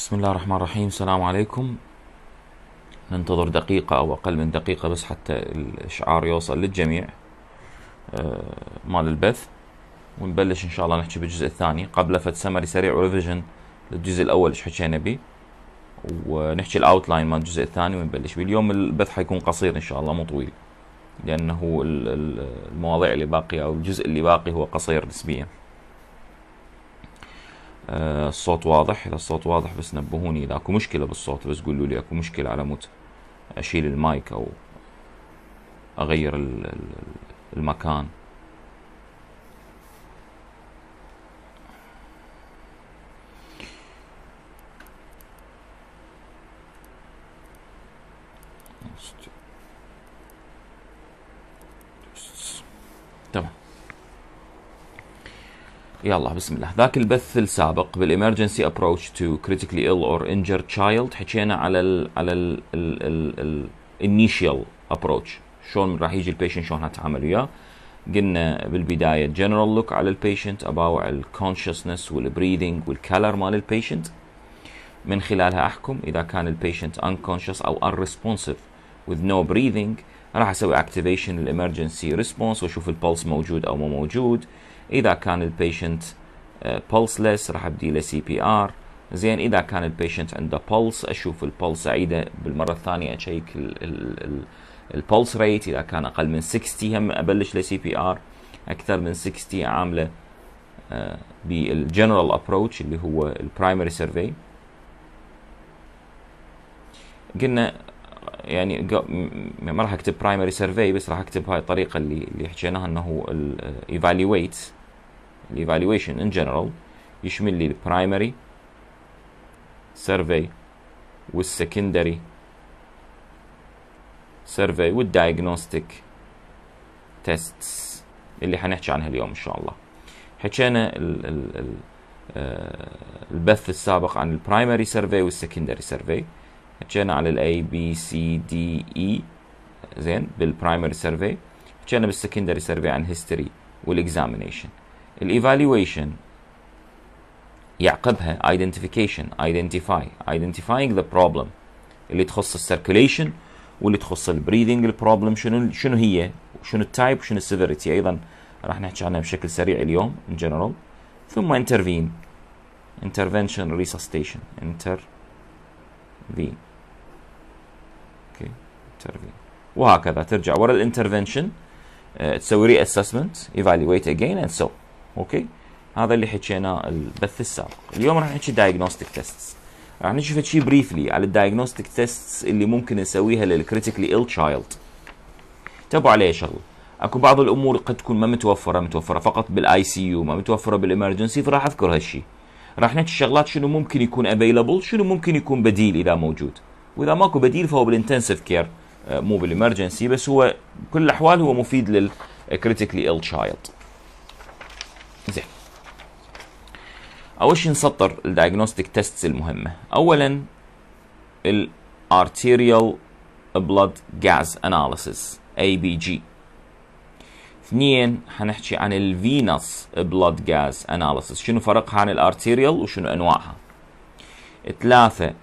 بسم الله الرحمن الرحيم السلام عليكم ننتظر دقيقة أو أقل من دقيقة بس حتى الإشعار يوصل للجميع آه، مال البث ونبلش إن شاء الله نحكي بالجزء الثاني قبل فد summary سريع و revision للجزء الأول إيش حكينا به ونحكي ال outline مال الجزء الثاني ونبلش به اليوم البث حيكون قصير إن شاء الله مو طويل لأنه المواضيع اللي باقية أو الجزء اللي باقي هو قصير نسبيا آه، الصوت واضح. إذا الصوت واضح بس نبهوني. إذا أكو مشكلة بالصوت بس قولوا لي أكو مشكلة على مود أشيل المايك أو أغير المكان. تمام. يلا بسم الله. ذاك البث السابق بال emergency approach to critically ill or injured child حكينا على ال على ال ال initial approach شلون راح يجي ال patient شلون هتعامل وياه. قلنا بالبداية general look على ال patient أباوع الكونشسنس والبريذنج والكالر مال البيشنت من خلالها أحكم إذا كان ال patient unconscious أو unresponsive with no breathing راح أسوي activation ال emergency response وأشوف ال pulse موجود أو مو موجود. إذا كان ال patient pulseless آه، راح أبدي له CPR زين إذا كان ال patient عنده pulse أشوف ال pulse اعيده بالمرة الثانية أشيك ال pulse rate إذا كان أقل من 60 هم أبلش له CPR أكثر من 60 عامله بال general approach اللي هو ال primary survey قلنا يعني ما راح أكتب primary survey بس راح أكتب هاي الطريقة اللي اللي حكيناها إنه evaluate ال evaluation in general يشمل لي ال primary survey وال secondary survey وال diagnostic tests اللي حنحكي عنها اليوم إن شاء الله. حكينا آه، البث السابق عن ال primary survey وال secondary survey حكينا على ال ABCDE زين بال primary survey حكينا بال secondary survey عن history وال examination ال evaluation يعقبها identification. Identify. Identifying the problem. اللي تخص ال circulation واللي تخص ال breathing ال problem شنو شنو هي؟ وشنو ال type وشنو ال severity أيضا راح نحكي عنها بشكل سريع اليوم in general. ثم intervene. Intervention resuscitation. Intervene. okay intervene. وهكذا. ترجع ورا ال intervention uh, تسوي reassessment evaluate again and so okay؟ هذا اللي حكيناه البث السابق. اليوم راح نحكي diagnostic tests راح نشوف شيء briefly على ال diagnostic tests اللي ممكن نسويها لل critically ill child تابعوا عليه شغله أكو بعض الأمور قد تكون ما متوفرة متوفرة فقط بال ICU ما متوفرة بال emergency فراح أذكر هالشيء راح نحكي شغلات شنو ممكن يكون available شنو ممكن يكون بديل إذا موجود. وإذا ماكو بديل فهو بال intensive care آه، مو بال emergency بس هو بكل الأحوال هو مفيد لل critically ill child زين أول شيء نسطر ال diagnostic tests اولا ال arterial blood gas analysis ABG اثنين حنحكي عن ال venous blood gas analysis شنو فرقها عن ال arterial وشنو أنواعها. ثلاثة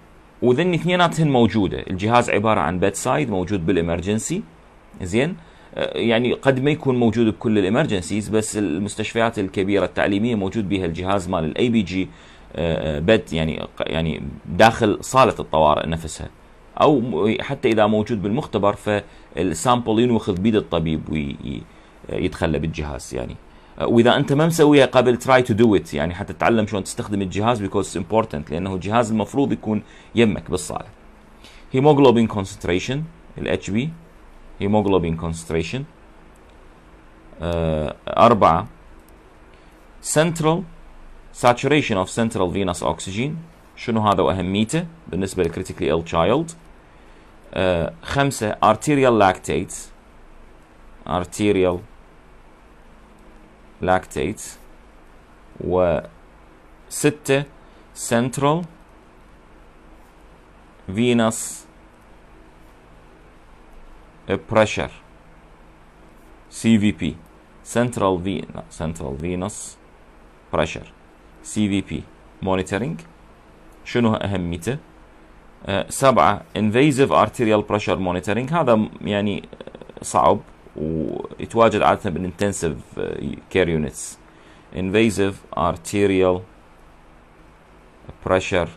وذن اثنيناتهن موجودة الجهاز عبارة عن bedside موجود بال emergency زين؟ يعني قد ما يكون موجود بكل ال emergencies بس المستشفيات الكبيرة التعليمية موجود بها الجهاز مال ال ABG بد يعني يعني داخل صالة الطوارئ نفسها. أو حتى إذا موجود بالمختبر فال sample ينوخذ بيد الطبيب ويتخلى بالجهاز يعني. وإذا أنت ما مسويها قبل try to do it يعني حتى تتعلم شلون تستخدم الجهاز because important لأنه الجهاز المفروض يكون يمك بالصالة. هيموجلوبين كونسنتريشن الاتش بي hemoglobin concentration uh, أربعة central saturation of central venous oxygen شنو هذا وأهميته بالنسبة للcritically ill child uh, خمسة arterial lactates arterial lactates وستة central venous pressure CVP central V central venous pressure CVP monitoring شنو اهميته آه، سبعة invasive arterial pressure monitoring هذا يعني صعب ويتواجد عادة بالانتنسيف كير يونتس invasive arterial pressure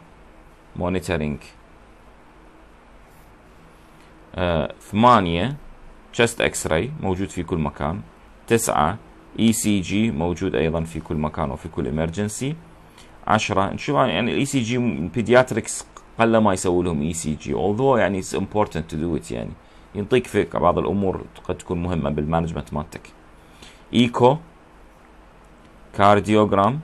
monitoring آه، ثمانية chest x-ray موجود في كل مكان. تسعة ECG موجود أيضا في كل مكان وفي كل emergency. عشرة نشوف يعني ال ECG قل ما يسوي لهم ECG although يعني it's important to do it يعني ينطيك فيك بعض الأمور قد تكون مهمة بال management مالتك. echocardiogram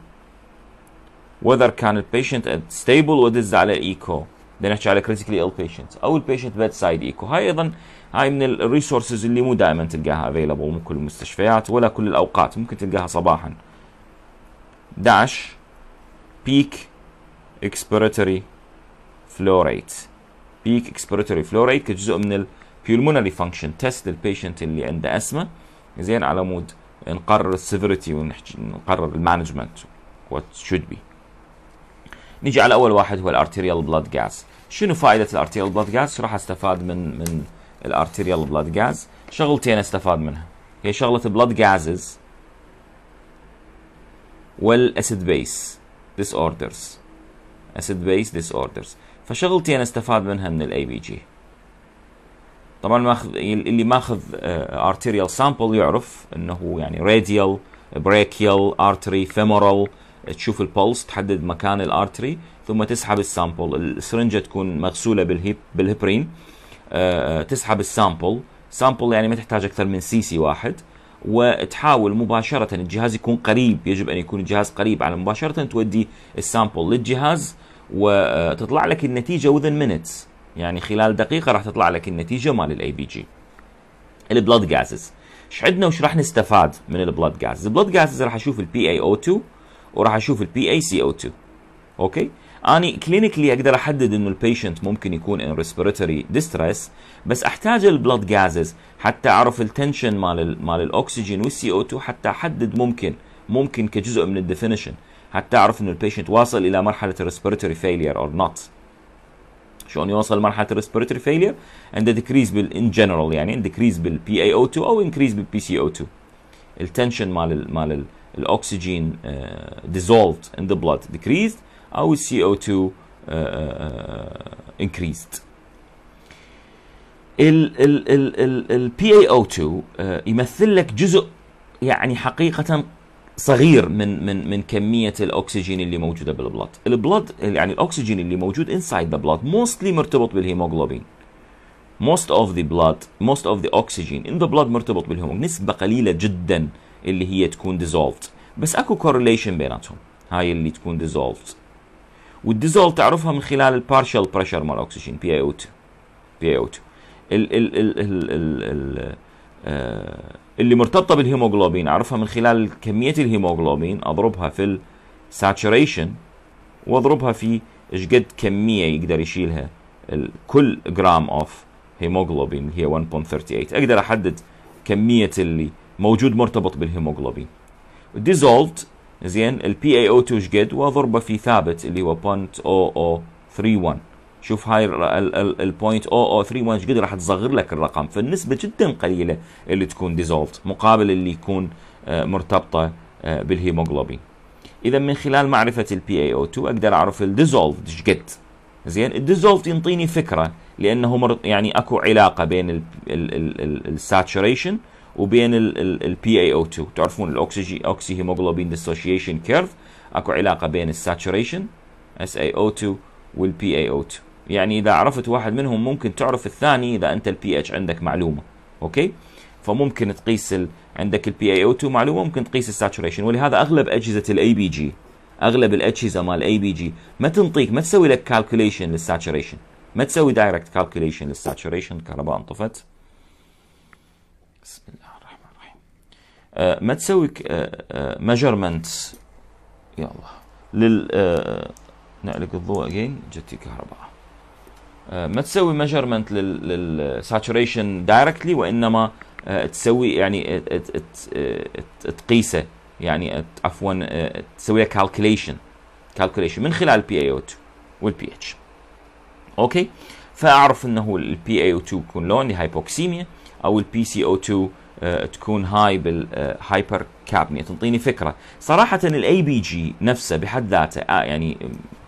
whether كان ال patient stable ودز على إيكو؟ بدنا نحكي على critically ill patient أو ال patient bedside echo هاي أيضا هاي من ال resources اللي مو دائما تلقاها available مو كل المستشفيات ولا كل الأوقات. ممكن تلقاها صباحا. داش peak expiratory flow rate peak expiratory flow rate كجزء من ال pulmonary function test لل patient اللي عنده asthma زين على مود نقرر ال severity ونحكي نقرر ال management what should be نيجي على أول واحد هو ال arterial blood gas شنو فائدة ال arterial blood gas شو راح أستفاد من من ال arterial blood gas شغلتين أستفاد منها. هي شغلة blood gases وال acid base disorders acid base disorders فشغلتين أستفاد منها من ال ABG طبعا ماخذ اللي ماخذ arterial sample يعرف إنه يعني radial brachial artery femoral تشوف ال pulse تحدد مكان ال artery ثم تسحب ال sample. السرنجة تكون مغسولة بالهيب بالهبرين أه تسحب ال sample. sample يعني ما تحتاج أكثر من سي سي واحد. وتحاول مباشرة الجهاز يكون قريب يجب أن يكون الجهاز قريب على مباشرة تودي ال sample للجهاز وتطلع لك النتيجة within minutes. يعني خلال دقيقة راح تطلع لك النتيجة مال ال ABG ال blood gases إيش عندنا وش راح نستفاد من ال blood gases ال blood gases راح أشوف ال PaO 2 وراح أشوف ال PaCO 2 أوكي أني clinically أقدر أحدد إنه ال patient ممكن يكون in respiratory distress بس أحتاج ال blood gases حتى أعرف ال tension مال ال مال الاكسجين وال CO 2 حتى أحدد ممكن ممكن كجزء من ال definition حتى أعرف إنه ال patient واصل إلى مرحلة ال respiratory failure or not شلون يوصل مرحله ال respiratory failure عنده decrease بال in general يعني decrease بال PaO 2 أو increase بال PCO 2 ال tension مال ال مال ال الأكسجين dissolved in the blood decreased أو ال CO 2 increased. ال PaO 2 يمثل لك جزء يعني حقيقه صغير من من من كمية الأكسجين اللي موجودة بال blood ال blood يعني الأكسجين اللي موجود inside the blood mostly مرتبط بالهيموغلوبين. Most of the blood most of the oxygen in the blood مرتبط بالهيموغلوبين. نسبة قليلة جدا اللي هي تكون dissolved. بس اكو correlation بيناتهم. هاي اللي تكون dissolved. وال dissolved تعرفها من خلال ال partial pressure مال الاكسجين بي اي أو 2 بي اي أو 2 ال ال ال ال ال ال اللي مرتبطة بالهيموغلوبين أعرفها من خلال كمية الهيموغلوبين أضربها في ال saturation وأضربها في إيش قد كمية يقدر يشيلها كل gram of hemoglobin اللي هي 1.38 أقدر أحدد كمية اللي موجود مرتبط بالهيموغلوبين. Dissolved زين ال PaO 2 إيش قد؟ واضربه في ثابت اللي هو 0.0031 شوف هاي ال 0.0031 إيش قد؟ راح تصغر لك الرقم. فالنسبة جدا قليلة اللي تكون dissolved مقابل اللي يكون مرتبطة بالهيموغلوبين. إذا من خلال معرفة ال PaO 2 أقدر أعرف ال dissolved إيش قد؟ زين ال dissolved ينطيني فكرة لأنه يعني أكو علاقة بين ال saturation وبين ال PaO 2 تعرفون الاكسجين oxyhemoglobin dissociation curve أكو علاقة بين ال saturation SaO 2 وال PaO 2 يعني إذا عرفت واحد منهم ممكن تعرف الثاني إذا أنت البي اتش عندك معلومة. أوكي؟ فممكن تقيس ال... عندك ال PaO 2 معلومة ممكن تقيس ال saturation ولهذا أغلب أجهزة ال ABG أغلب الأجهزة مال ال ABG ما تنطيك ما تسوي لك calculation لل saturation ما تسوي direct calculation لل saturation الكهرباء انطفت. بسم الله ما تسوي measurement آه يلا. لل آه نعلق الضوء اجين جتي كهرباء آه ما تسوي measurement لل saturation directly وإنما آه تسوي يعني تقيسه. يعني عفوا تسوي calculation calculation من خلال بي اي أو 2 والبي اتش أوكي؟ فأعرف إنه ال PaO 2 يكون low hypoxemia أو ال PCO 2 تكون high بال hypercapnia تنطيني فكرة. صراحة ال ABG نفسه بحد ذاته آه يعني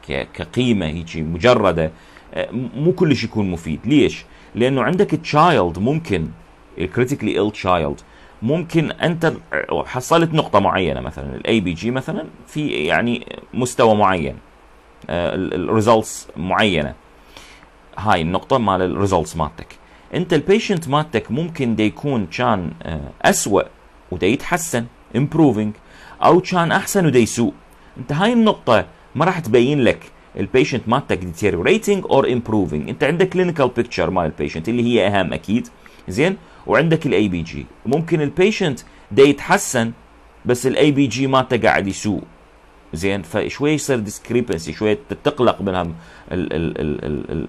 كقيمة هيك مجردة آه مو كلش يكون مفيد. ليش؟ لأنه عندك child ممكن ال critically ill child ممكن أنت حصلت نقطة معينة مثلا. ال ABG مثلا في يعني مستوى معين ال results معينة. هاي النقطة مال ال results مالتك. انت ال patient مالتك ممكن دا يكون كان اسوء ودا يتحسن improving أو كان أحسن ودا يسوء. انت هاي النقطة ما راح تبين لك ال patient مالتك deteriorating or improving. انت عندك clinical picture مال ال patient اللي هي أهم أكيد. زين؟ وعندك ال ABG ممكن ال patient دا يتحسن بس ال ABG مالته قاعد يسوء. زين؟ فشوي يصير discrepancy شوي تتقلق من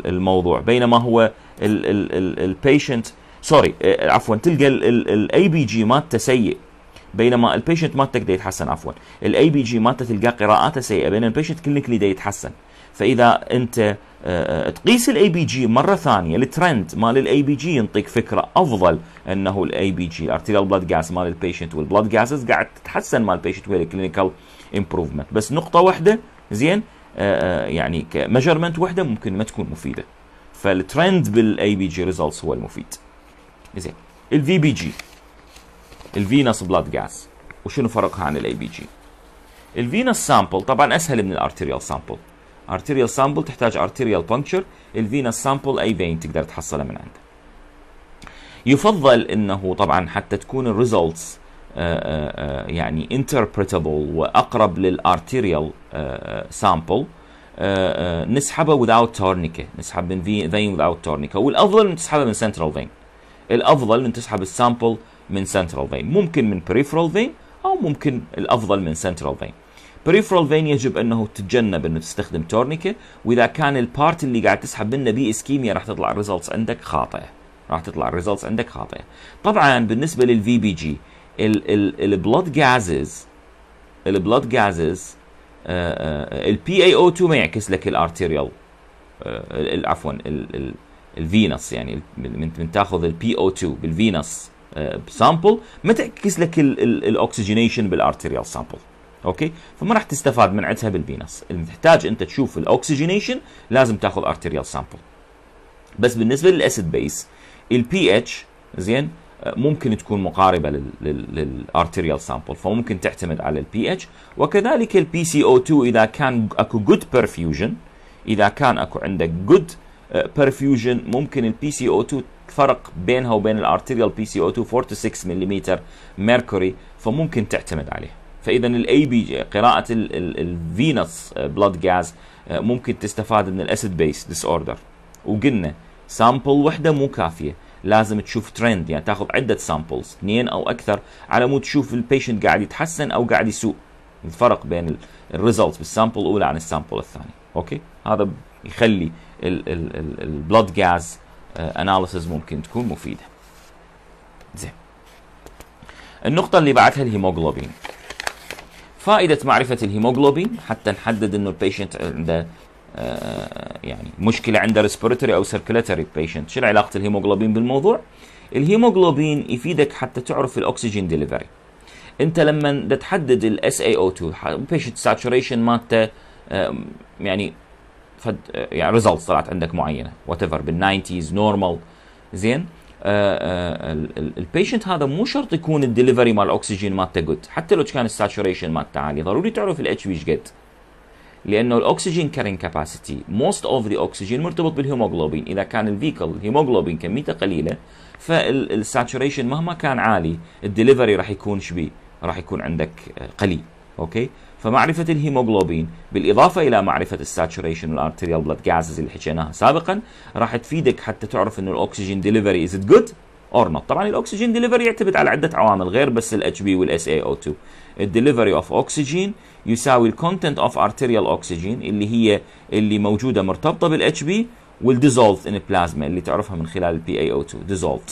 الموضوع. بينما هو ال patient sorry عفوا تلقى ال ABG مالته سيء. بينما ال patient مالتك دا يتحسن عفوا. ال ABG مالته تلقى قراءاته سيئة بينما ال patient clinically دا يتحسن. فإذا أنت تقيس ال ABG مرة ثانية الترند مال ال ABG ينطيك فكرة أفضل أنه ال ABG ال arterial blood gas مال ال patient وال blood gases قاعد تتحسن مال ال patient وهي ال clinical improvement بس نقطة واحدة زين يعني ك measurement واحدة ممكن ما تكون مفيدة. فال trend بال ABG results هو المفيد. زين ال VBG ال venous blood gas وشنو فرقها عن ال ABG ال venous sample طبعا أسهل من ال arterial sample arterial sample تحتاج arterial puncture ال venous sample اي vein تقدر تحصلها من عنده يفضل إنه طبعا حتى تكون ال results يعني interpretable وأقرب لل arterial sample نسحبها without tourniquet نسحب من vein without tourniquet. والأفضل ان تسحبها من central vein. الأفضل ان تسحب ال sample من central vein. ممكن من peripheral vein أو ممكن الأفضل من central vein. peripheral vein يجب إنه تتجنب إنه تستخدم tourniquet وإذا كان ال part اللي قاعد تسحب منه بي ischemia راح تطلع ال results عندك خاطئة. راح تطلع ال results عندك خاطئة. طبعا بالنسبة لل VBG ال blood gases ال blood gases ال PaO2 ما يعكس لك ال arterial عفوا ال venous يعني من تاخذ ال PO2 بال venous sample ما تعكس لك ال oxygenation بال arterial sample okay؟ فما راح تستفاد من عندها بال venous تحتاج أنت تشوف ال oxygenation لازم تاخذ arterial sample بس بالنسبة لل acid base ال pH زين؟ ممكن تكون مقاربة لل arterial sample فممكن تعتمد على البي اتش وكذلك البي سي أو 2 إذا كان أكو good perfusion إذا كان أكو عندك good perfusion ممكن ال PCO2 فرق بينها وبين ال arterial PCO2 4 to 6 ملم mercury فممكن تعتمد عليه. فاذا ال AB قراءة ال venous blood gas ممكن تستفاد من ال acid base disorder وقلنا sample وحدة مو كافية. لازم تشوف ترند يعني تاخذ عدة samples اثنين أو أكثر على مود تشوف ال patient قاعد يتحسن أو قاعد يسوء. الفرق بين ال results بال sample الأولى عن ال sample الثاني. okay؟ هذا يخلي ال blood gas analysis ممكن تكون مفيدة. زين. النقطة اللي بعدها الهيموغلوبين. فائدة معرفة الهيموغلوبين حتى نحدد إنه ال patient عنده يعني مشكلة عنده respiratory أو circulatory patient شو علاقة الهيموغلوبين بالموضوع؟ الهيموغلوبين يفيدك حتى تعرف ال oxygen delivery أنت لما تحدد ال SaO2 patient saturation مالته يعني فد يعني results طلعت عندك معينة. whatever بال90 normal زين؟ ال patient هذا مو شرط يكون الدليفري مال الأكسجين مالته good حتى لو كان ال saturation مالته عالي. ضروري تعرف الاتش بي إيش قد. لأنه ال oxygen carrying capacity most of the oxygen مرتبط بالهيموغلوبين. إذا كان ال vehicle الهيموغلوبين كميته قليلة فال saturation مهما كان عالي الدليفري راح يكون شبي راح يكون عندك قليل. okay؟ فمعرفة الهيموغلوبين بالإضافة إلى معرفة ال saturation وال arterial blood gases اللي حكيناها سابقا راح تفيدك حتى تعرف إنه ال oxygen delivery is good or not طبعا ال oxygen delivery يعتمد على عدة عوامل غير بس ال Hb وال SaO2 ال delivery of oxygen يساوي ال content of arterial oxygen اللي هي اللي موجودة مرتبطة بال Hb وال dissolved in plasma اللي تعرفها من خلال ال PaO2 dissolved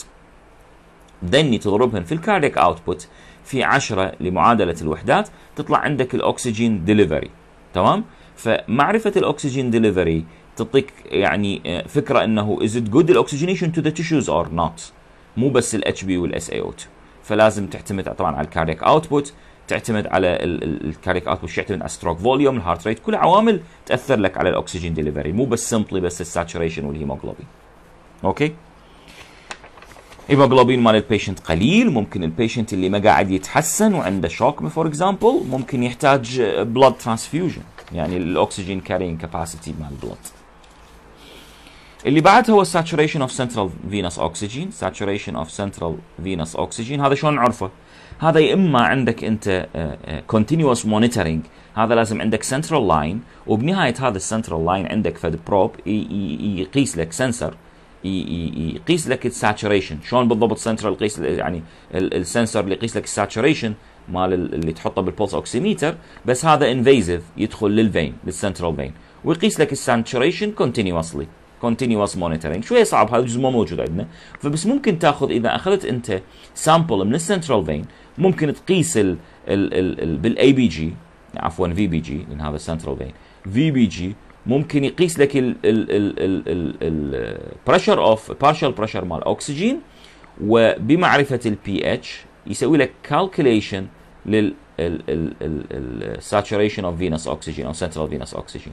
ذني تضربهن في ال cardiac output في 10 لمعادلة الوحدات تطلع عندك ال oxygen delivery تمام؟ فمعرفة ال oxygen delivery تعطيك يعني آه، فكرة إنه is it good ال oxygenation to the tissues or not مو بس ال Hb وال SaO2 فلازم تعتمد طبعا على ال cardiac output تعتمد على ال cardiac output يعتمد على stroke volume ال heart rate كل عوامل تأثر لك على ال oxygen delivery مو بس simply بس ال saturation والهيموجلوبين okay هيموجلوبين مال ال patient قليل ممكن ال patient اللي ما قاعد يتحسن وعنده shock for example ممكن يحتاج blood transfusion يعني ال oxygen carrying capacity مال ال blood اللي بعدها هو saturation of central venous oxygen saturation of central venous oxygen. هذا شلون نعرفه هذا يا إما عندك أنت uh, uh, continuous monitoring هذا لازم عندك central line وبنهاية هذا ال central line عندك فد probe يقيس لك sensor يقيس لك ال saturation شلون بالضبط سنترال يقيس يعني ال sensor اللي يقيس لك ال saturation مال اللي تحطه بال pulse oximeter بس هذا invasive يدخل لل vein لل central vein ويقيس لك ال saturation continuously continuous monitoring شوية صعب هذا الجزء مو موجود عندنا فبس ممكن تاخذ اذا اخذت انت sample من ال central vein ممكن تقيس ال ال ال ال بال ABG عفوا VBG لأن هذا ال central vein VBG ممكن يقيس لك ال pressure of partial pressure مال اكسجين وبمعرفه البي اتش يسوي لك calculation لل saturation of venous oxygen أو central venous oxygen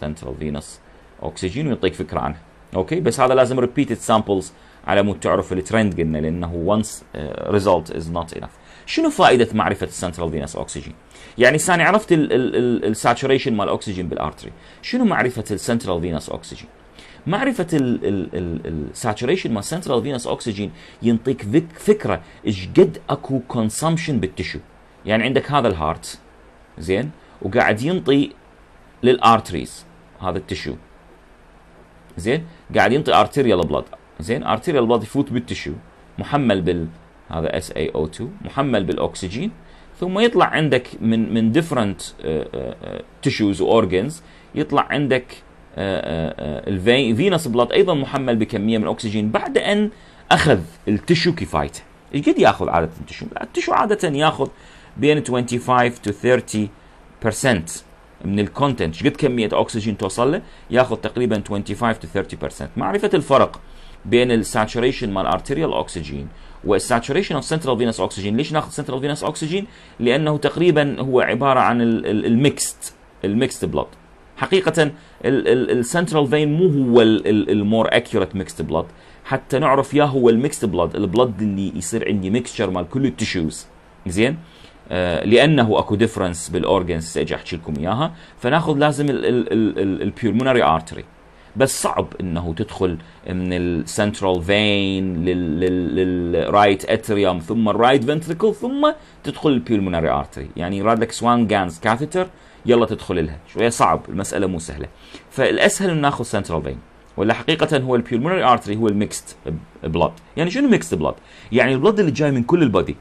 central venous أكسجين ويعطيك فكرة عنها okay؟ بس هذا لازم repeated samples على مود تعرف الترند قلنا لأنه once result is not enough شنو فائدة معرفة ال central venous oxygen يعني ثاني عرفت ال saturation مال الاكسجين بال artery شنو معرفة ال central venous oxygen معرفة ال saturation مال central venous oxygen ينطيك فكرة إيش قد أكو consumption بال tissue. يعني عندك هذا ال heart زين؟ وقاعد ينطي لل arteries هذا ال tissue. زين؟ قاعد ينطي arterial blood زين؟ arterial blood يفوت بال tissue محمل بال هذا SaO2 محمل بالأكسجين. ثم يطلع عندك من من different tissues و organs يطلع عندك ال venous blood أيضا محمل بكمية من الأكسجين. بعد أن أخذ ال tissue كفايته. إيش قد ياخذ عادة ال tissue؟ ال tissue عادة ياخذ بين 25 to 30% من ال content قد كمية اكسجين توصل له؟ ياخذ تقريبا 25 to 30% معرفة الفرق بين ال saturation مال arterial oxygen وال saturation of central venous oxygen ليش ناخذ central venous oxygen لأنه تقريبا هو عبارة عن ال mixed ال mixed blood حقيقة ال central vein مو هو ال more accurate mixed blood حتى نعرف يا هو ال mixed blood ال blood اللي يصير عندي mixture مال كل ال tissues زين؟ لأنه اكو difference بال organs ساجي احكي لكم إياها. فناخذ لازم ال pulmonary artery بس صعب إنه تدخل من ال central vein لل right atrium ثم ال right ventricle ثم تدخل ال pulmonary artery يعني يراد لك Swan-Ganz catheter يلا تدخل لها. شوية صعب المسألة مو سهلة. فالأسهل ان ناخذ central vein ولا حقيقة هو ال pulmonary artery هو ال mixed blood يعني شنو mixed blood يعني ال blood اللي جاي من كل ال body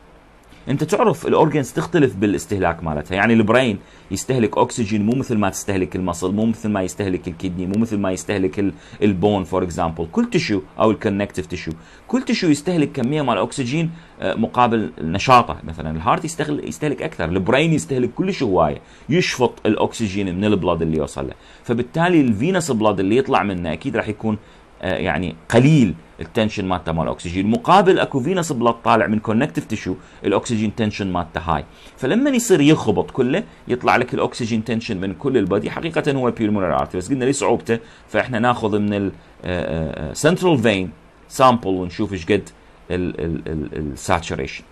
انت تعرف ال organs تختلف بالاستهلاك مالتها. يعني ال brain يستهلك اكسجين مو مثل ما تستهلك ال muscle مو مثل ما يستهلك ال kidney مو مثل ما يستهلك ال bone for example كل tissue أو ال connective tissue كل tissue يستهلك كمية مال الاكسجين آه، مقابل نشاطه. مثلا ال heart يستهلك أكثر ال brain يستهلك كلش هواية. يشفط الاكسجين من ال blood اللي يوصل له. فبالتالي ال venous blood اللي يطلع منه أكيد راح يكون يعني قليل ال tension مالته مال الاكسجين مقابل أكو venous blood طالع من connective tissue الأكسجين tension مالته هاي. فلما يصير يخبط كله يطلع لك الأكسجين tension من كل ال body حقيقة هو pulmonary artery بس قلنا ليه صعوبته فإحنا ناخذ من ال central vein sample ونشوف إيش قد ال saturation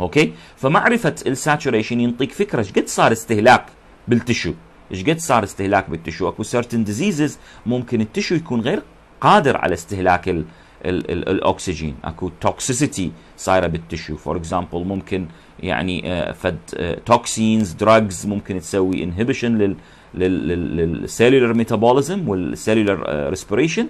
okay؟ فمعرفة ال saturation ينطيك فكرة إيش قد صار استهلاك بال tissue. إيش قد صار استهلاك بال tissue. أكو certain diseases ممكن ال tissue يكون غير قادر على استهلاك ال ال ال الأكسجين. أكو toxicity صايرة بال tissue for example ممكن يعني آه، فد toxins آه، drugs ممكن تسوي inhibition لل لل cellular metabolism وال cellular respiration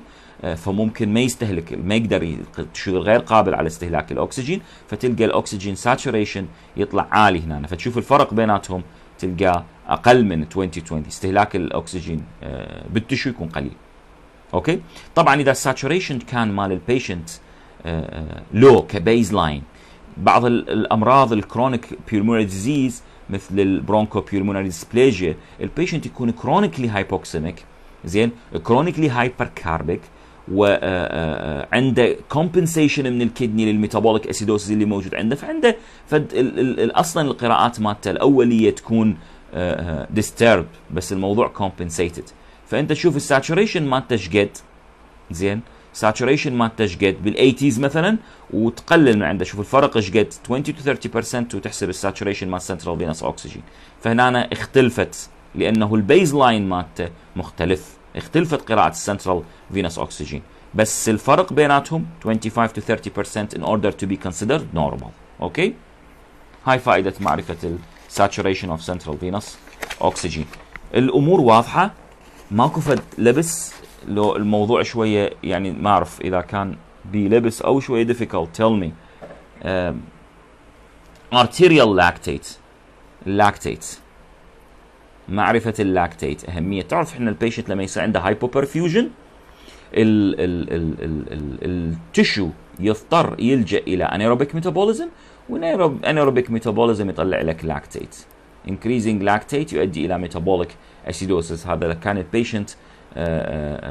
فممكن ما يستهلك ما يقدر ال tissue غير قابل على استهلاك الأكسجين فتلقى الأكسجين saturation يطلع عالي هنا. فتشوف الفرق بيناتهم تلقاه أقل من 2020 استهلاك الأكسجين آه، بال tissue يكون قليل. okay طبعا إذا ال saturation كان مال ال patient low ك baseline بعض الأمراض ال chronic pulmonary disease مثل ال bronchopulmonary dysplasia ال patient يكون chronically hypoxemic زين؟ chronically hypercarbic وعنده compensation من ال kidney لل metabolic acidosis اللي موجود عنده. فعنده فد أصلا القراءات مالته الأولية تكون disturbed بس الموضوع compensated فأنت تشوف ال saturation مالته شقد زين؟ saturation مالته شقد بال eighties مثلا وتقلل من عنده. شوف الفرق شقد 20 to 30% وتحسب ال saturation مال central venous oxygen فهنا اختلفت لأنه ال baseline مالته مختلف. اختلفت قراءة ال central venous oxygen بس الفرق بيناتهم 25 to 30% in order to be considered normal. okay؟ هاي فائدة معرفة saturation of central oxygen. الأمور واضحة؟ ماكو فد لبس لو الموضوع شوية يعني ما أعرف إذا كان بلبس أو difficult. Tell me. um, arterial lactate. Lactate. معرفة ال lactate أهمية. تعرف إحنا ال patient لما يصير عنده hypoperfusion ال tissue يضطر يلجأ إلى anaerobic metabolism و anaerobic metabolism يطلع لك lactate increasing lactate يؤدي إلى metabolic acidosis. هذا كان ال patient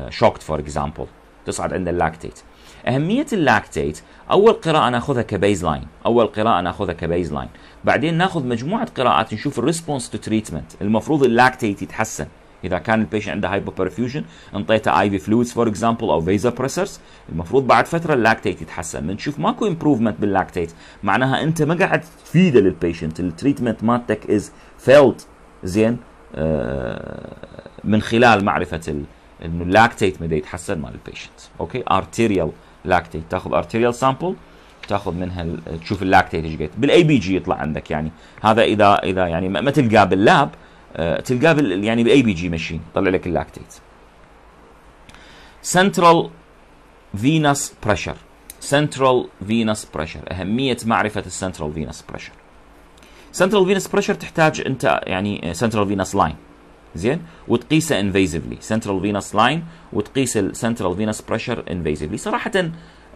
shocked for example تصعد عند ال lactate أهمية ال lactate أول قراءة نأخذها ك baseline أول قراءة نأخذها ك baseline بعدين نأخذ مجموعة قراءات نشوف ال response to treatment المفروض ال lactate يتحسن. إذا كان ال patient عنده hypoperfusion انطيته IV fluids for example أو vasopressors المفروض بعد فترة ال lactate يتحسن. بنشوف ماكو improvement بال lactate معناها أنت ما قاعد تفيده لل patient ال treatment مالتك is failed زين؟ آه من خلال معرفة إنه ال lactate بدأ يتحسن مال ال patient okay؟ arterial lactate. تأخذ arterial sample تأخذ منها تشوف ال lactate إيش قد. بال ABG يطلع عندك يعني. هذا اذا إذا يعني ما تلقاه بال lab تلقاه يعني ب ABG machine يطلع لك ال lactate central venous pressure central venous pressure أهمية معرفة ال central venous pressure central venous pressure تحتاج أنت يعني central venous line زين؟ وتقيسه invasively central venous line وتقيس ال central venous pressure invasively صراحة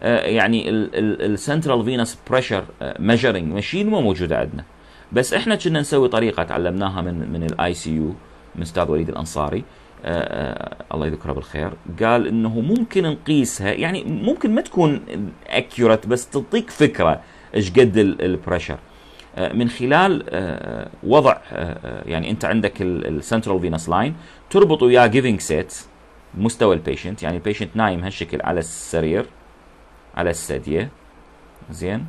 آه يعني ال central venous pressure measuring machine مو موجودة عندنا. بس إحنا كنا نسوي طريقة تعلمناها من من ال ICU من أستاذ وليد الأنصاري. آه آه الله يذكره بالخير. قال إنه ممكن نقيسها يعني ممكن ما تكون accurate بس تعطيك فكرة إيش قد ال pressure من خلال وضع يعني أنت عندك ال central venous line تربط وياه giving set مستوى ال patient يعني ال patient نايم هالشكل على السرير على السدية زين؟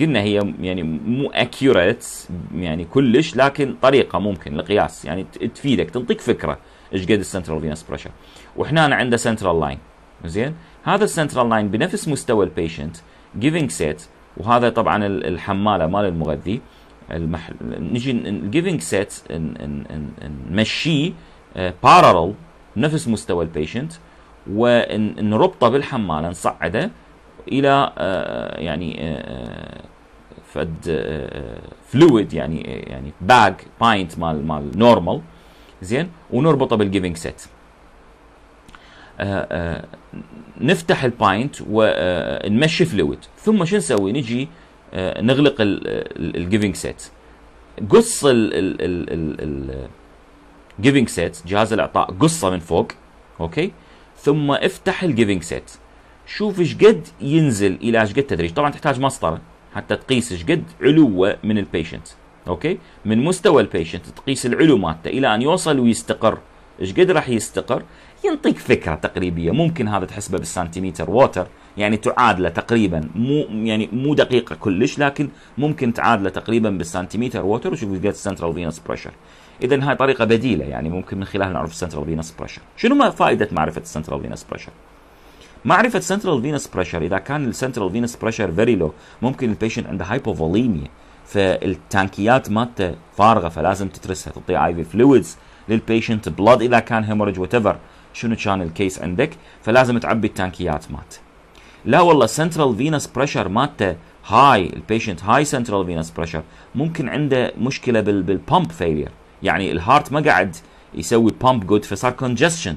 قلنا هي يعني مو accurate يعني كلش لكن طريقة ممكن لقياس يعني تفيدك تعطيك فكرة إيش قد ال central venous pressure وهنا عنده central line زين؟ هذا ال central line بنفس مستوى ال patient giving set وهذا طبعا الحمالة مال المغذي المح... نجي ال giving set نمشيه parallel نفس مستوى ال patient ونربطه بالحمالة نصعده إلى يعني فد fluid يعني يعني bag pint مال مال normal زين؟ ونربطه بال giving set نفتح ال pint ونمشي fluid ثم شو نسوي؟ نجي نغلق ال giving set قص ال giving set جهاز الإعطاء قصه من فوق okay؟ ثم افتح ال giving set شوف إيش قد ينزل إلى إيش قد تدريج. طبعا تحتاج مسطرة حتى تقيس إيش قد علوه من ال patient okay؟ من مستوى ال patient تقيس العلو مالته إلى أن يوصل ويستقر. إيش قد راح يستقر. ينطيك فكرة تقريبية. ممكن هذا تحسبه بالسنتيمتر water يعني تعادله تقريبا. مو يعني مو دقيقة كلش لكن ممكن تعادله تقريبا بالسنتيمتر water وشوف قد ال central venous pressure اذا هاي طريقة بديلة. يعني ممكن من خلالها نعرف ال central venous pressure شنو ما فائدة معرفة ال central venous pressure معرفة central venous pressure إذا كان ال central venous pressure very low ممكن ال patient عنده hypovolemia فالتانكيات مالته فارغة فلازم تترسها تعطيه IV fluids لل patient blood إذا كان hemorrhage whatever شنو كان ال case عندك فلازم تعبي التانكيات مالته. لا والله central venous pressure مالته هاي ال patient هاي central venous pressure ممكن عنده مشكلة بال pump failure يعني ال heart ما قاعد يسوي pump good فصار congestion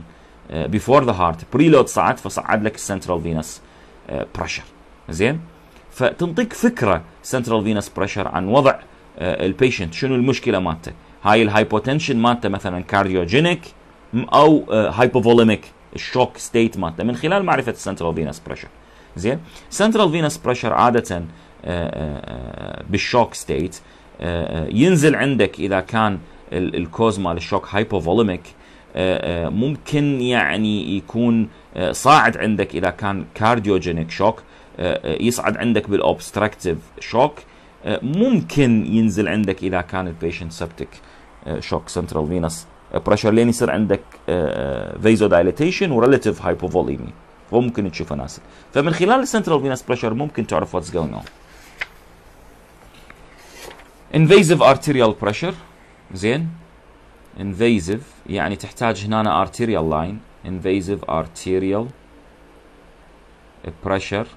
before the heart preload صعد فصعد لك ال central venous pressure زين؟ فتنطيك فكرة central venous pressure عن وضع ال patient شنو المشكلة مالته؟ هاي ال hypotension مالته مثلا cardiogenic أو hypovolemic ال shock state مالته من خلال معرفة ال central venous pressure زين؟ central venous pressure عادة بال shock state ينزل عندك إذا كان ال cause مال ال shock hypovolemic ممكن يعني يكون صاعد عندك إذا كان cardiogenic shock يصعد عندك بال obstructive shock ممكن ينزل عندك إذا كان ال patient septic shock central venous pressure لين يصير عندك vasodilatation و relative hypovolemia وممكن تشوفه نازل فمن خلال ال central venous pressure ممكن تعرف what's going on invasive arterial pressure. زين؟ Invasive يعني تحتاج هنا arterial line invasive arterial pressure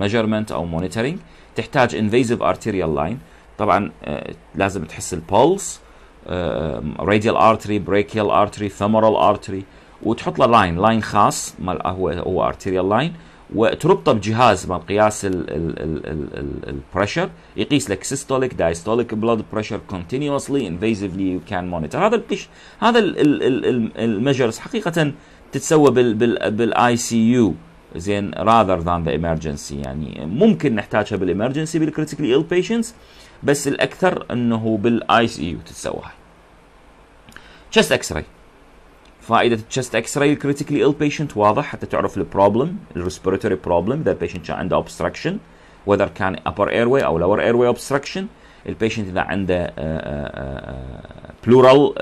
measurement أو monitoring تحتاج invasive arterial line طبعا آه لازم تحس البولس آه radial artery brachial artery femoral artery وتحط له لاين لاين خاص مال هو هو arterial line وتربطه بجهاز مال قياس البريشر يقيس لك systolic diastolic blood pressure continuously invasively you can monitor. هذا البيش هذا الميجرز حقيقة تتسوى بال بال ICU زين rather than the emergency. يعني ممكن نحتاجها بال emergency بال critically ill patients بس الأكثر إنه بال ICU تتسوى. هاي chest x-ray. فائدة ال chest x-ray ال critically ill patient واضح حتى تعرف ال problem ال respiratory problem إذا ال patient كان عنده obstruction whether كان upper airway أو lower airway obstruction. ال patient إذا عنده pleural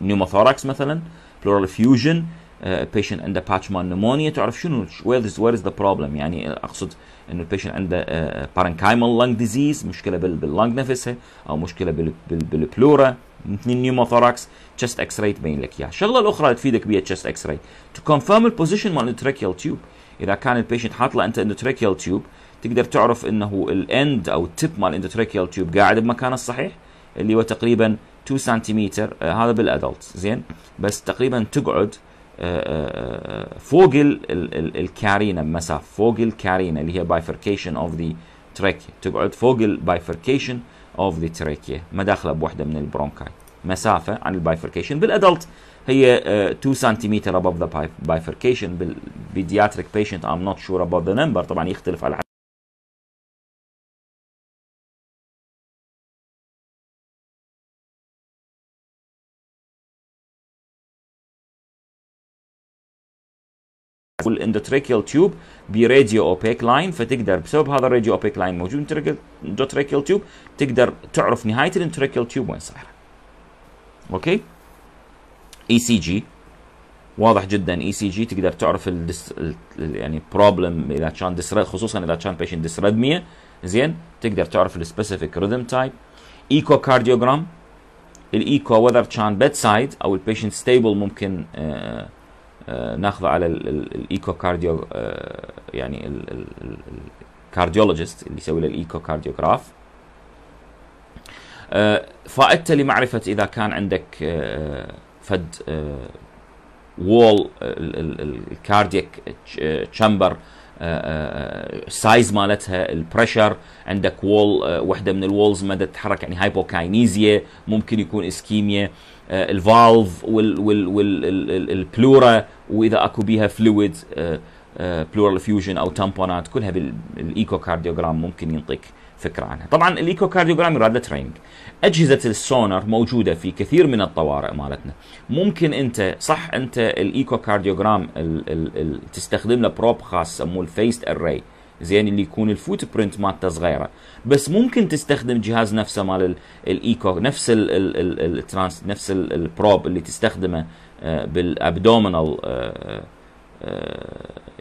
pneumothorax مثلا pleural effusion ال patient عنده patch مال pneumonia تعرف شنو where is where is the problem يعني أقصد إنه ال patient عنده parenchymal lung disease مشكلة بال lung نفسها أو مشكلة بال pleura مثل ال pneumothorax chest x-ray تبين لك إياها. الشغله الأخرى اللي تفيدك بها chest x-ray to confirm ال position مال ال tracheal tube إذا كان ال patient حاط له أنت endotracheal tube تقدر تعرف إنه ال end أو ال tip مال ال endotracheal tube قاعد بمكانه الصحيح اللي هو تقريبا 2 سنتيمتر آه هذا بال adult زين؟ بس تقريبا تقعد آه فوق ال ال ال carina بمسافه فوق ال carina اللي هي bifurcation of the trachea. تقعد فوق ال bifurcation of the trachea. ما داخلة بوحدة من ال bronchi. مسافة عن ال bifurcation بال adult. هي uh, 2 سنتيمتر above the bifurcation بال pediatric patient. I'm not sure about the number. طبعا يختلف على وال endotracheal tube ب radio-opaque line فتقدر بسبب هذا ال radio-opaque line موجود endotracheal tube تقدر تعرف نهاية ال endotracheal tube وين صايره. okay؟ ECG واضح جدا ECG تقدر تعرف ال dys يعني problem إذا كان خصوصا إذا كان patient dysrhythmia زين؟ تقدر تعرف ال specific rhythm type echocardiogram ال echo whether كان bedside أو ال patient stable ممكن آه ناخذه على ال echocardio يعني ال cardiologist اللي يسوي له ال echocardiograph فائدته لمعرفة إذا كان عندك فد wall ال cardiac chamber ال size مالتها ال pressure عندك wall وحدة من ال walls ما تتحرك يعني hypokinesia ممكن يكون ischemia ال valve وال pleura وإذا أكو بيها fluid pleural effusion أو tamponade كلها بال echocardiogram ممكن ينطيك. فكرة عنها. طبعا ال echocardiogram يراد له training أجهزة السونار موجودة في كثير من الطوارئ مالتنا. ممكن أنت صح أنت ال echocardiogram ال ال ال تستخدم له probe خاص يسموه ال phased array زين اللي يكون ال footprint مالته صغيرة. بس ممكن تستخدم جهاز نفسه مال الإيكو نفس ال ال ال ال trans نفس ال probe اللي تستخدمه بال abdominal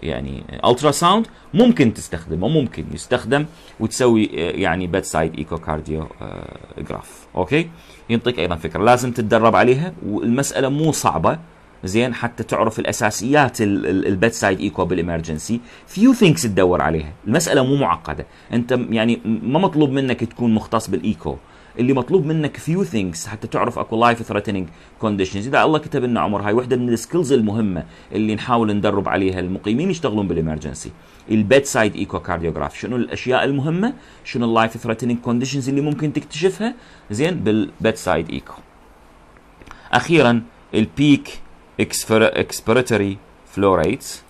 يعني ultrasound ممكن تستخدمه ممكن يستخدم وتسوي يعني bedside echocardiograph okay؟ ينطيك أيضا فكرة لازم تتدرب عليها والمسألة مو صعبة زين؟ حتى تعرف الأساسيات ال bedside echo بال emergency few things تدور عليها المسألة مو معقدة أنت يعني ما مطلوب منك تكون مختص بالايكو اللي مطلوب منك few things حتى تعرف أكو life threatening conditions إذا الله كتب لنا عمر هاي وحدة من ال skills المهمة اللي نحاول ندرب عليها المقيمين يشتغلون بال emergency ال bedside echocardiograph شنو الأشياء المهمة؟ شنو ال life threatening conditions اللي ممكن تكتشفها؟ زين بال bedside echo أخيرا ال peak expiratory flow rates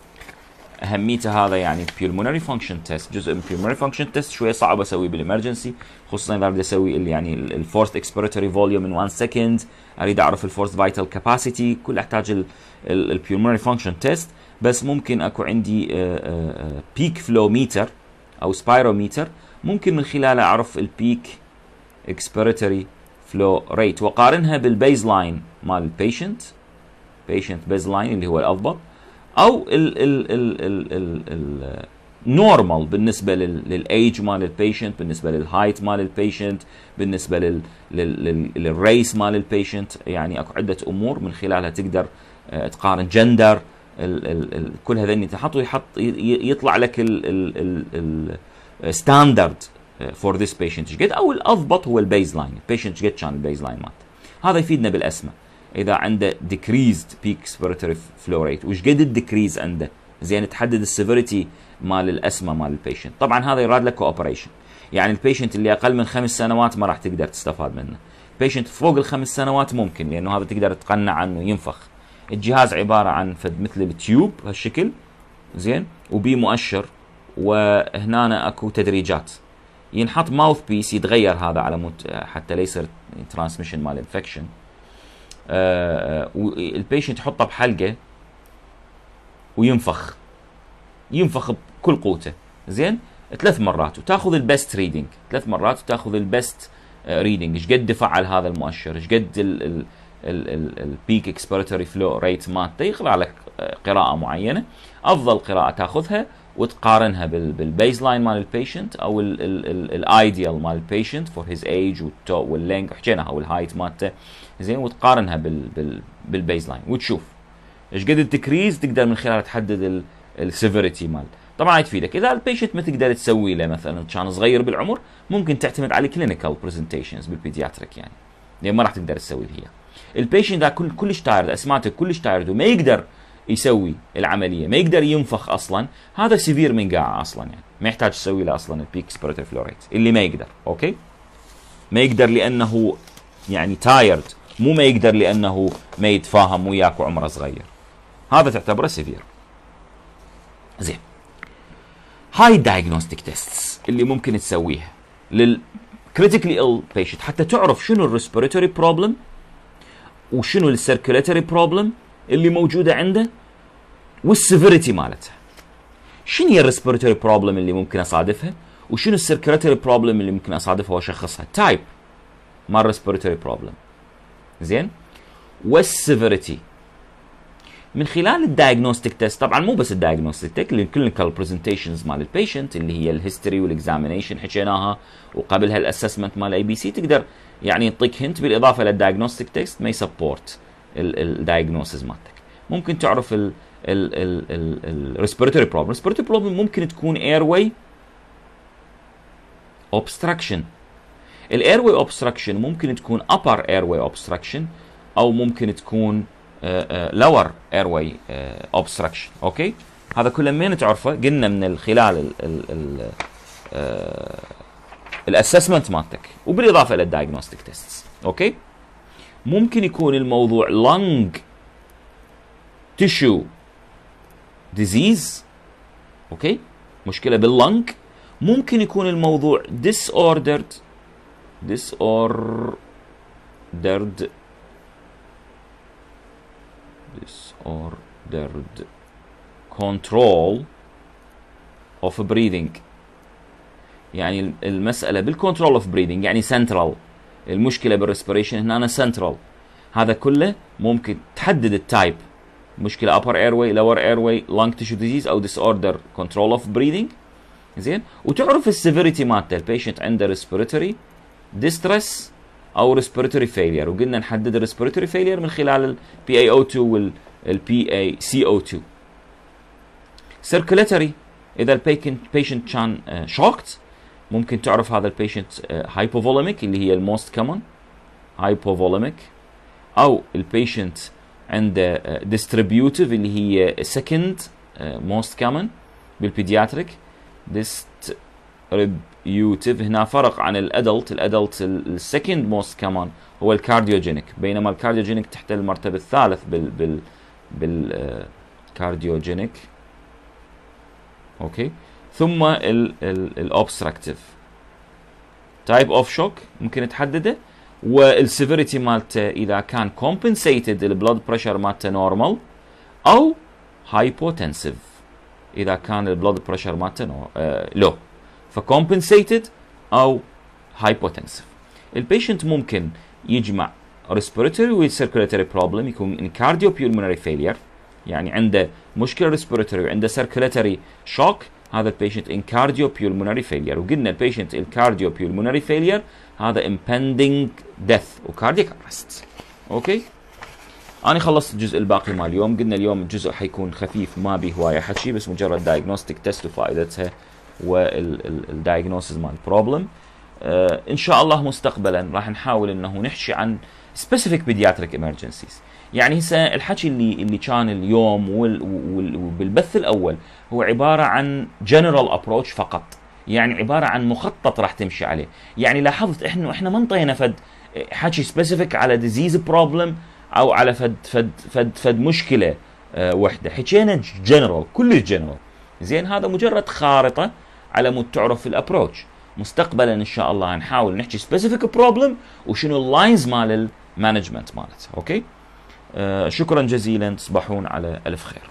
أهميته هذا يعني pulmonary function test جزء من pulmonary function test شوية صعب أسويه بال emergency خصوصا إذا أريد أسوي اللي يعني ال forced expiratory volume in 1 second أريد أعرف ال forced vital capacity كل أحتاج ال pulmonary function test بس ممكن أكو عندي peak flow meter أو spirometer ممكن من خلاله أعرف ال peak expiratory flow rate وأقارنها بال baseline مال ال patient patient baseline اللي هو الأفضل. أو ال ال ال ال ال ال نورمال بالنسبة للايج مال البيشنت بالنسبة للهايت مال البيشنت بالنسبة لل لل race مال ال patient يعني اكو عده امور من خلالها تقدر آه، تقارن جندر كل هذين تحط يحط يطلع لك ال standard for this patient إيش قد أو الاضبط هو ال baseline ال patient إيش قد كان ال baseline مالته هذا يفيدنا بال asthma إذا عنده decreased peak expiratory flow rate. وش قد ال decrease عنده؟ زين تحدد ال severity مال ال asthma مال ال patient طبعا هذا يراد لك cooperation يعني ال patient اللي أقل من خمس سنوات ما راح تقدر تستفاد منه. patient فوق الخمس سنوات ممكن لأنه هذا تقدر تقنع عنه ينفخ. الجهاز عبارة عن فد مثل ال tube هالشكل زين وبي مؤشر وهنا أكو تدريجات. ينحط mouthpiece يتغير هذا على مت حتى لا يصير transmission مال infection ال patient يحطه بحلقة وينفخ. ينفخ بكل قوته. زين؟ ثلاث مرات. وتاخذ ال best reading ثلاث مرات وتاخذ ال best reading إيش قد فعل هذا المؤشر؟ إيش قد ال peak expiratory flow rate مالته؟ يقرا لك آه، قراءة معينة. أفضل قراءة تاخذها وتقارنها بال baseline مال ال patient أو ال ideal مال ال patient for his age واللينج حكيناها وال height مالته. زين وتقارنها بال baseline وتشوف إيش قد ال decrease تقدر من خلالها تحدد ال severity مال. طبعا تفيدك. إذا ال patient ما تقدر تسوي له مثلا كان صغير بالعمر ممكن تعتمد على clinical presentations بال pediatric يعني. لأن ما راح تقدر تسوي هي ال patient اذا كل كلش tired asthma ته كلش tired وما يقدر يسوي العملية. ما يقدر ينفخ أصلا. هذا severe من قاعة أصلا يعني. ما يحتاج تسوي له أصلا ال peak expiratory flow rate اللي ما يقدر okay؟ ما يقدر لأنه يعني tired مو ما يقدر لأنه ما يتفاهم وياك وعمره صغير. هذا تعتبره severe. زين. هاي ال diagnostic tests اللي ممكن تسويها لل critically ill patient حتى تعرف شنو ال respiratory problem وشنو ال circulatory problem اللي موجودة عنده وال severity مالتها. شنو هي ال respiratory problem اللي ممكن أصادفها؟ وشنو ال circulatory problem اللي ممكن أصادفها وأشخصها؟ type مال respiratory problem زين؟ وال severity من خلال ال diagnostic test طبعا مو بس ال diagnostic test ال clinical presentations مال ال patient اللي هي ال history وال examination حكيناها وقبلها ال assessment مال ABC تقدر يعني تعطيك hint بالإضافة لل diagnostic test ما يـ support ال diagnosis مالتك. ممكن تعرف ال respiratory problem ال respiratory problem ممكن تكون airway obstruction ال airway obstruction ممكن تكون upper airway obstruction أو ممكن تكون lower airway obstruction. okay هذا كله من تعرفه؟ قلنا من خلال ال assessment مالتك. وبالإضافة إلى ال diagnostic tests okay ممكن يكون الموضوع lung tissue disease okay مشكلة بال lung ممكن يكون الموضوع disordered disordered disordered control of breathing. يعني المسألة بال control of breathing يعني سنترال المشكلة بال respiration هنا سنترال هذا كله ممكن تحدد ال type مشكلة upper airway lower airway lung tissue disease أو disorder control of breathing. زين؟ وتعرف ال severity مالته ال patient عنده respiratory distress أو respiratory failure. وقلنا نحدد ال respiratory failure من خلال ال PaO2 وال PaCO2 circulatory. إذا ال patient كان shocked ممكن تعرف هذا ال patient hypovolemic اللي هي ال most common hypovolemic أو ال patient عنده distributive اللي هي second most common بال pediatric distributive هنا فرق عن ال adult ال adult ال second most common هو ال cardiogenic بينما ال cardiogenic تحت المرتبة الثالث بال بال بال cardiogenic okay ثم ال obstructive type of shock ممكن تحدده وال severity مالته إذا كان compensated ال blood pressure مالته normal أو hypotensive إذا كان ال blood pressure مالته low ف compensated أو hypotensive ال patient ممكن يجمع respiratory و circulatory problem يكون in cardiopulmonary failure يعني عنده مشكلة respiratory وعنده circulatory shock هذا ال patient in cardiopulmonary failure. وقلنا ال patient in cardiopulmonary failure هذا impending death و cardiac arrest. okay أنا خلصت الجزء الباقي مال اليوم. قلنا اليوم الجزء حيكون خفيف ما به هوايه حكي بس مجرد diagnostic test وفائدتها وال diagnosis مال ال problem آه إن شاء الله مستقبلا راح نحاول إنه نحكي عن specific pediatric emergencies يعني هسه الحكي اللي اللي كان اليوم وبالبث الأول هو عبارة عن general approach فقط. يعني عبارة عن مخطط راح تمشي عليه. يعني لاحظت إحنا إحنا ما انطينا فد حكي specific على disease problem أو على فد فد فد فد مشكلة أه وحدة. حكينا جنرال كل جنرال زين هذا مجرد خارطة على مود تعرف ال approach مستقبلا إن شاء الله نحاول نحكي specific problem وشنو ال lines مال ال management مالتها okay؟ شكرا جزيلا تصبحون على ألف خير.